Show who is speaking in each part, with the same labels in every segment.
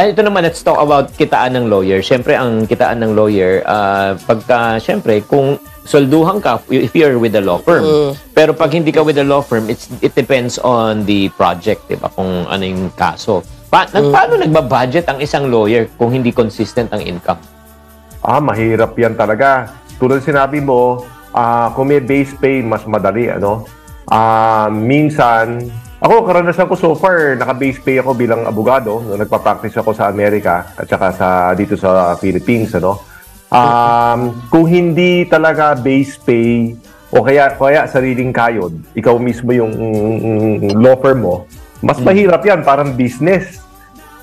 Speaker 1: Ay, ito naman, let's talk about kitaan ng lawyer. Siyempre, ang kitaan ng lawyer, uh, pagka, siyempre, kung solduhan ka if you're with a law firm. Mm. Pero pag hindi ka with a law firm, it's, it depends on the project, di ba? Kung ano yung kaso. Pa, mm. Paano nagbabudget ang isang lawyer kung hindi consistent ang income?
Speaker 2: Ah, mahirap yan talaga. Tulad sinabi mo, uh, kung may base pay, mas madali, ano? Uh, minsan, ako, karanasan ko so far, naka-base pay ako bilang abogado. No, nagpa-practice ako sa Amerika at saka sa, dito sa Philippines. Ano? Um, kung hindi talaga base pay o kaya, kaya sariling kayod, ikaw mismo yung mm, law firm mo, mas mm. mahirap yan, parang business.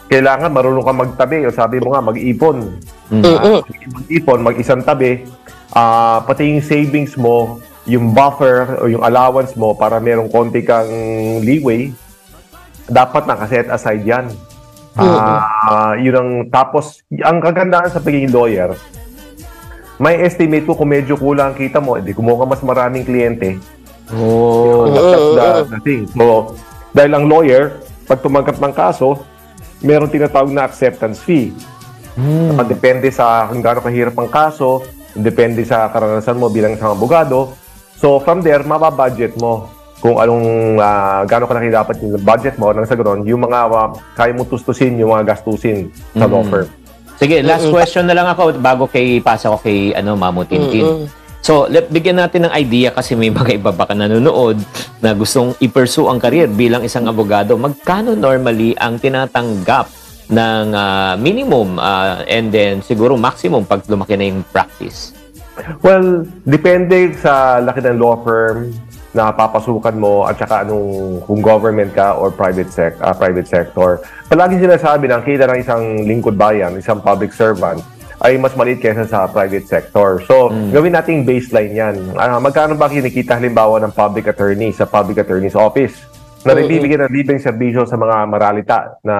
Speaker 2: Kailangan marunong ka magtabi o sabi mo nga, mag-ipon. Mm. Uh, mag-ipon, mag-isang tabi. Uh, pati yung savings mo, yung buffer o yung allowance mo para merong konti kang leeway, dapat nakaset aside yan. Uh, uh, yun ang, tapos, ang kagandahan sa pagiging lawyer, may estimate ko kung medyo kulang kita mo, hindi kumuha mas maraming kliyente.
Speaker 1: Oh.
Speaker 2: That's the, the thing. So, dahil ang lawyer, pag tumanggap ng kaso, meron tinatawag na acceptance fee. Hmm. Depende sa kung gaano kahirap ang kaso, depende sa karanasan mo bilang isang abogado, So from there, mababudget mo kung anong uh, gaano kalaki dapat yung budget mo nang sa ganoon, yung mga uh, kaya mo tustusin, yung mga gastusin sa mm. law firm.
Speaker 1: Sige, last mm-hmm. question na lang ako bago kay pasa ko kay ano Mamo Tintin. Mm-hmm. So, let, bigyan natin ng idea kasi may mga iba baka nanonood na gustong i-pursue ang career bilang isang abogado. Magkano normally ang tinatanggap ng uh, minimum uh, and then siguro maximum pag lumaki na yung practice?
Speaker 2: Well, depende sa laki ng law firm na papasukan mo at saka anong kung government ka or private sec uh, private sector. Palagi sinasabi na kita ng isang lingkod bayan, isang public servant ay mas maliit kaysa sa private sector. So, mm. gawin nating baseline yan. Uh, magkano ba kinikita halimbawa ng public attorney sa public attorney's office na nagbibigay ng libreng serbisyo sa mga maralita na,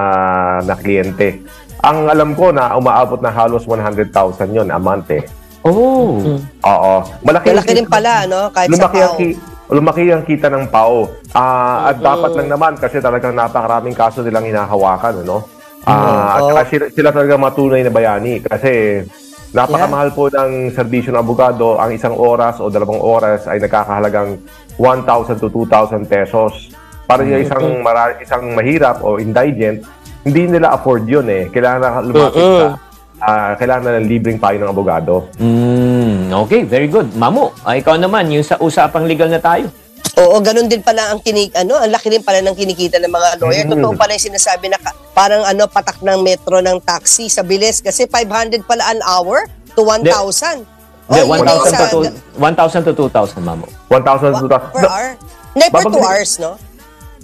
Speaker 2: na kliyente? Ang alam ko na umaabot na halos 100,000 yon a month eh.
Speaker 1: Oh.
Speaker 2: Mm. Oo.
Speaker 3: Malaki, Malaki din pala, no? Kahit lumaki sa PAO. Ang,
Speaker 2: lumaki ang kita ng PAO. Uh, mm-hmm. At dapat lang naman kasi talagang napakaraming kaso nilang hinahawakan, no? Uh, mm-hmm. At saka sila, sila talaga matunay na bayani kasi napakamahal yeah. po ng serbisyo ng abogado. Ang isang oras o dalawang oras ay nagkakahalagang 1,000 to 2,000 pesos. Para mm-hmm. isang, mara- isang mahirap o indigent, hindi nila afford yun eh. Kailangan na lumapit mm-hmm. Uh, kailangan na ng libreng payo ng abogado.
Speaker 1: Mm, okay, very good. Mamu, uh, ikaw naman, yung sa usapang legal na tayo.
Speaker 3: Oo, ganun din pala ang kinig ano, ang laki din pala ng kinikita ng mga lawyer. Mm. Totoo pala 'yung sinasabi na parang ano patak ng metro ng taxi sa bilis kasi 500 pala an hour to 1,000.
Speaker 1: Hindi, 1,000 to 1,000 to 2,000, mamo.
Speaker 2: 1,000 to 2,000.
Speaker 3: Per hour? Hindi, per 2 hours, no?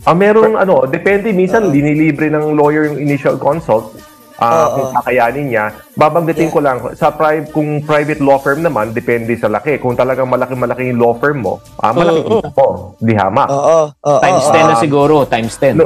Speaker 2: Ah, meron ano, depende minsan uh-huh. linilibre ng lawyer yung initial consult uh, kung kakayanin niya. Babanggitin yeah. ko lang, sa pri- kung private law firm naman, depende sa laki. Kung talagang malaki-malaki yung law firm mo, uh, malaki uh, uh, mo. Di hama.
Speaker 3: Oo. Uh,
Speaker 1: times 10 na siguro, times 10. No,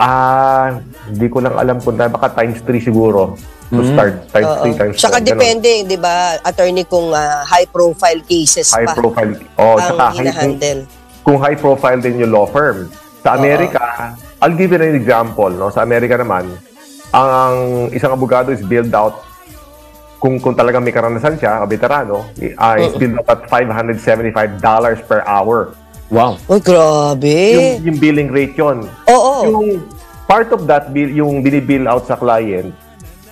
Speaker 2: ah, uh, hindi ko lang alam kung baka times 3 siguro. To mm. start, times 3, times 4.
Speaker 3: Saka depende, di ba, attorney, kung uh, high-profile cases
Speaker 2: high pa. High-profile. Oh, ang saka, hinahandle. Kung, kung high-profile din yung law firm. Sa Amerika, uh, I'll give you an example. No? Sa Amerika naman, ang isang abogado is billed out kung kung talagang may karanasan siya, o veterano, uh, is billed out at $575 per hour.
Speaker 1: Wow.
Speaker 3: Oh, grabe.
Speaker 2: Yung, yung billing rate yun.
Speaker 3: Oo.
Speaker 2: Yung part of that bill, yung binibill out sa client,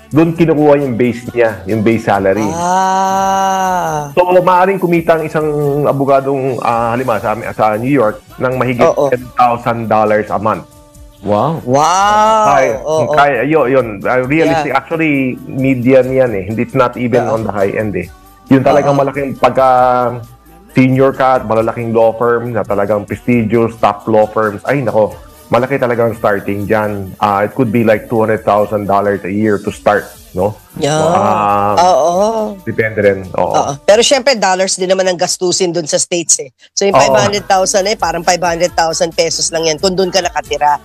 Speaker 2: doon kinukuha yung base niya, yung base salary.
Speaker 3: Ah.
Speaker 2: So, maaaring kumita ang isang abogadong uh, halimbawa sa, sa New York ng mahigit $10,000 a month.
Speaker 1: Wow.
Speaker 3: Wow.
Speaker 2: Kaya, oh, kaya yun, yun. Uh, realistic, yeah. actually, median yan eh. Hindi, it's not even yeah. on the high end eh. Yun talagang uh-huh. malaking pagka senior ka at malalaking law firm na talagang prestigious top law firms. Ay, nako, malaki talagang starting dyan. Uh, it could be like $200,000 a year to start no?
Speaker 3: Yeah. Uh, Oo.
Speaker 2: Depende rin. Oo. Oo.
Speaker 3: Pero syempre, dollars din naman ang gastusin dun sa States eh. So yung 500,000 eh, parang 500,000 pesos lang yan kung dun ka nakatira.